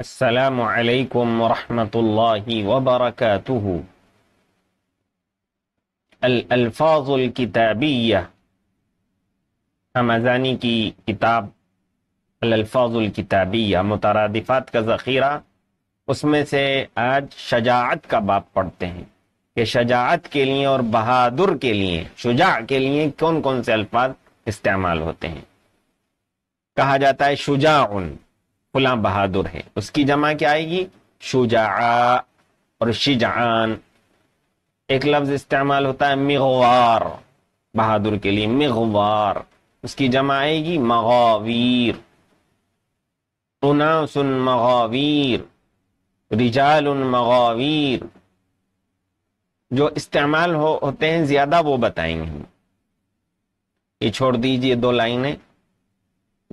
السلام علیکم ورحمۃ اللہ وبرکاتہ الفاظ الکتابیہ حمزانی کی کتاب الفاظ الکتابیہ مترادفات کا ذخیرہ. اس میں سے آج شجاعت کا باب پڑھتے ہیں کہ شجاعت کے لیے اور بہادر کے لیے، شجاع کے لیے کون کون سے الفاظ استعمال ہوتے ہیں؟ کہا جاتا ہے شجاع فلاں بہادر ہے اس کی جمع کیا آئے گی؟ شجاع اور شجعان۔ ایک لفظ استعمال ہوتا ہے مغوار۔ بہادر کے لیے مغوار۔ اس کی جمع آئے گی مغاویر۔ اناس مغاویر۔ رجال مغاویر۔ جو استعمال ہو ہوتے ہیں زیادہ وہ بتائیں گے۔ ہم یہ چھوڑ دیجیے دو لائنیں۔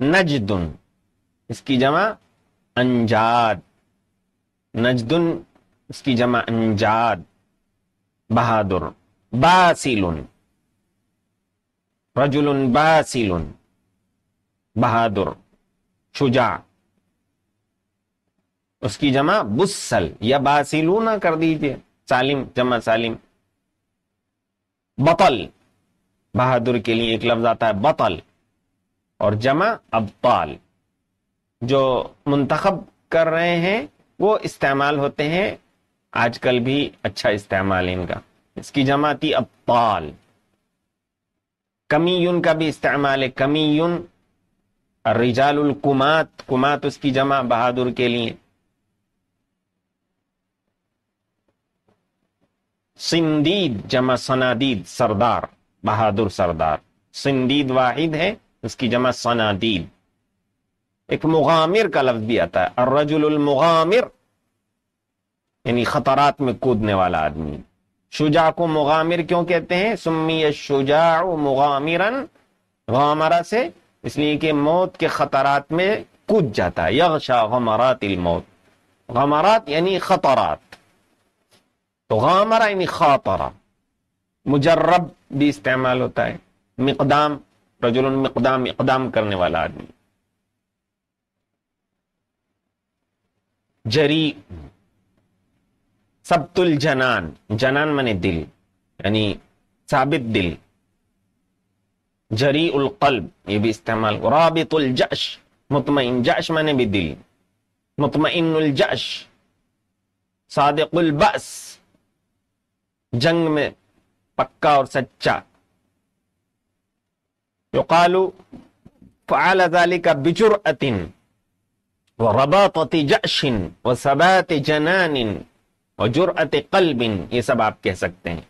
نجدن اس کی جمع انجاد۔ نجدن، اس کی جمع انجاد۔ بہادر باسیل رجل باسیل بہادر، شجاع۔ اس کی جمع بسل یا باسیلو نہ کر دیجیے۔ سالم، جمع سالم۔ بطل۔ بہادر کے لیے ایک لفظ آتا ہے، بطل۔ اور جمع ابطال۔ جو منتخب کر رہے ہیں، وہ استعمال ہوتے ہیں۔ آج کل بھی اچھا استعمال ان کا۔ اس کی جمع تھی ابطال کمیون کا بھی استعمال ہے، کمیون۔ رجال الکمات کمات اس کی جمع بہادر کے لیے۔ سندید جمع سنادید، سردار، بہادر سردار۔ سندید واحد ہے، اس کی جمع سنادید۔ ایک مغامر کا لفظ بھی آتا ہے۔ الرجل المغامر یعنی خطرات میں کودنے والا آدمی۔ شجاع کو مغامر کیوں کہتے ہیں؟ سمی شجاع مغامرا غامرہ سے، اس لیے کہ موت کے خطرات میں کود جاتا ہے۔ یغشا غمرات الموت۔ غمرات یعنی خطرات۔ تو غامرہ یعنی خاطرہ۔ مجرب بھی استعمال ہوتا ہے۔ مقدام، رجل مقدام، اقدام کرنے والا آدمی۔ جری سبت الجنان جنان من دل یعنی ثابت دل جری القلب، یہ بھی استعمال، رابط الجش مطمئن جش من بھی دل، مطمئن الجش صادق البأس، جنگ میں پکا اور سچا۔ يقال فعل ذلك بجرأة ورباطة جأش وثبات جنان وجرأة قلب یہ سب آپ کہہ سکتے ہیں۔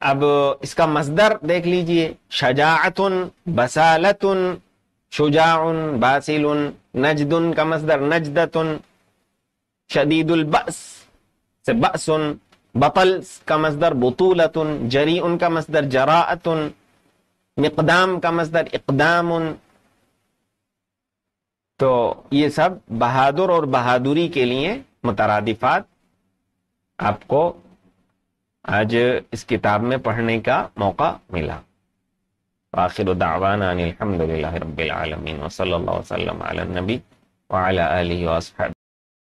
اب اس کا مصدر دیکھ لیجئے۔ شجاعت بسالت شجاع باسل نجد کا مصدر نجدت شدید البأس سے بأس بطل کا مصدر بطولت جریع کا مصدر جراعت مقدام کا مصدر اقدام تو یہ سب بہادر اور بہادری کے لیے مترادفات۔ آپ کو آج اس کتاب میں پڑھنے کا موقع ملا۔ آخر دعوانا الحمد للہ رب العالمین۔ وصلی اللہ وسلم علی النبی وعلی آلہ وصحبہ